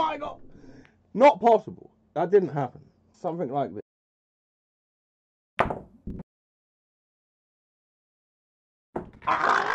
my god! Not possible. That didn't happen. Something like this. Ah!